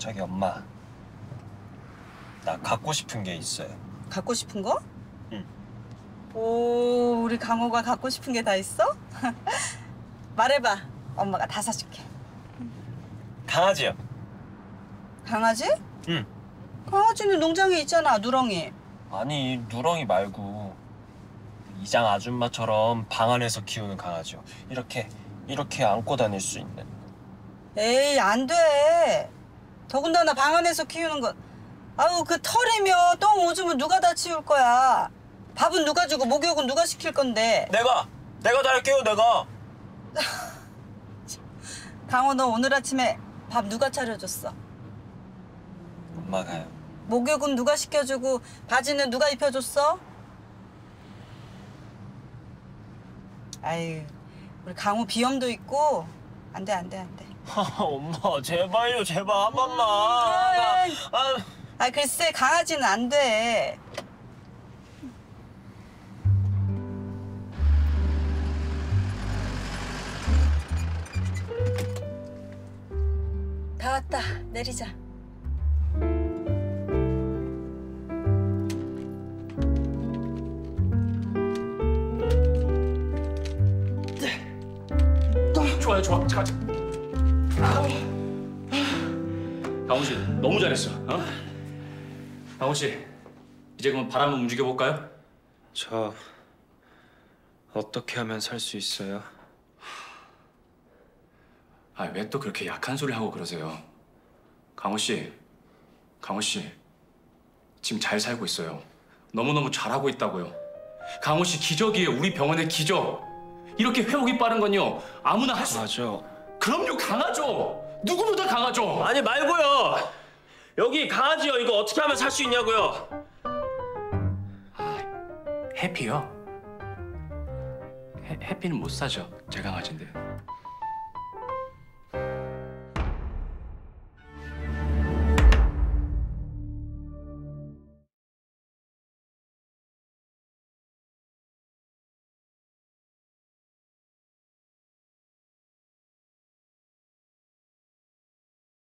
저기 엄마. 나 갖고 싶은 게 있어요. 갖고 싶은 거? 응. 오, 우리 강호가 갖고 싶은 게 다 있어? 말해봐. 엄마가 다 사줄게. 강아지요. 강아지? 응. 강아지는 농장에 있잖아, 누렁이. 아니 누렁이 말고 이장 아줌마처럼 방 안에서 키우는 강아지요. 이렇게 이렇게 안고 다닐 수 있는. 에이, 안 돼. 더군다나 방 안에서 키우는 건. 아우, 그 털이며 똥 오줌은 누가 다 치울 거야. 밥은 누가 주고 목욕은 누가 시킬 건데. 내가 내가 다 할게요. 내가. 강호, 너 오늘 아침에 밥 누가 차려줬어? 엄마가요. 목욕은 누가 시켜주고 바지는 누가 입혀줬어? 아유, 우리 강호 비염도 있고 안 돼, 안 돼, 안 돼. 엄마 제발요 제발 한 번만. 아이. 아, 아, 글쎄 강아지는 안 돼. 다 왔다. 내리자. 좋아요, 좋아. 잠깐. 강호 씨, 너무 잘했어. 어? 강호 씨, 이제 그럼 바람을 움직여 볼까요? 저 어떻게 하면 살 수 있어요? 아, 왜 또 그렇게 약한 소리 하고 그러세요? 강호 씨, 강호 씨, 지금 잘 살고 있어요. 너무너무 잘하고 있다고요. 강호 씨 기적이에요. 우리 병원의 기적. 이렇게 회복이 빠른 건요. 아무나 할 수. 맞아. 그럼요, 강하죠. 누구보다 강하죠. 아니 말고요. 여기 강아지요. 이거 어떻게 하면 살 수 있냐고요? 해피요? 해, 해피는 못 사죠. 제 강아지인데.